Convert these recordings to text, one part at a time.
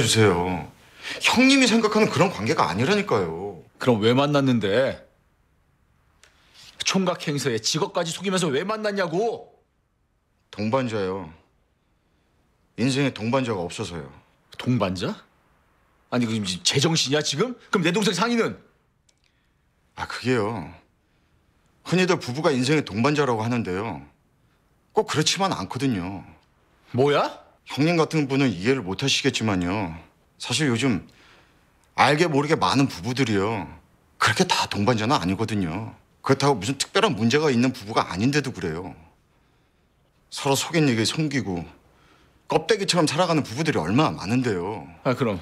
주세요. 형님이 생각하는 그런 관계가 아니라니까요. 그럼 왜 만났는데? 총각 행사에 직업까지 속이면서 왜 만났냐고? 동반자요. 인생에 동반자가 없어서요. 동반자? 아니 그 지금 제정신이야 지금? 그럼 내 동생 상희는? 아, 그게요. 흔히들 부부가 인생의 동반자라고 하는데요. 꼭 그렇지만 않거든요. 뭐야? 형님 같은 분은 이해를 못 하시겠지만요. 사실 요즘 알게 모르게 많은 부부들이요. 그렇게 다 동반자는 아니거든요. 그렇다고 무슨 특별한 문제가 있는 부부가 아닌데도 그래요. 서로 속인 얘기 숨기고 껍데기처럼 살아가는 부부들이 얼마나 많은데요. 아 그럼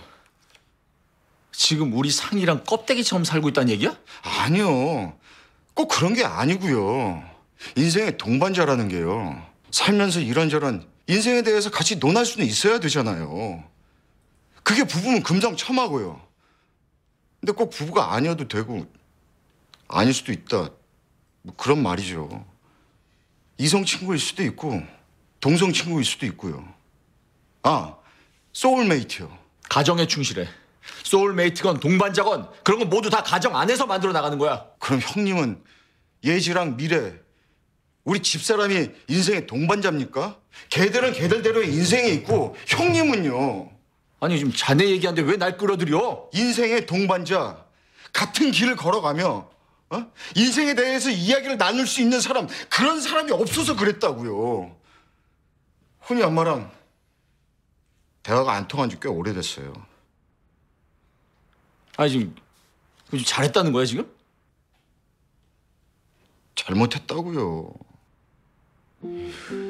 지금 우리 상희랑 껍데기처럼 살고 있다는 얘기야? 아니요. 꼭 그런 게 아니고요. 인생의 동반자라는 게요. 살면서 이런저런 인생에 대해서 같이 논할 수는 있어야 되잖아요. 그게 부부면 금상첨화고요. 근데 꼭 부부가 아니어도 되고 아닐 수도 있다. 뭐 그런 말이죠. 이성 친구일 수도 있고 동성 친구일 수도 있고요. 아, 소울메이트요. 가정에 충실해. 소울메이트건 동반자건 그런 건 모두 다 가정 안에서 만들어 나가는 거야. 그럼 형님은 예지랑 미래 우리 집사람이 인생의 동반자입니까? 걔들은 걔들대로의 인생이 있고 형님은요 아니 지금 자네 얘기하는데 왜 날 끌어들여? 인생의 동반자 같은 길을 걸어가며 어? 인생에 대해서 이야기를 나눌 수 있는 사람 그런 사람이 없어서 그랬다고요 훈이 엄마랑 대화가 안 통한 지 꽤 오래됐어요 아니 지금 지금 잘했다는 거야 지금? 잘못했다고요 う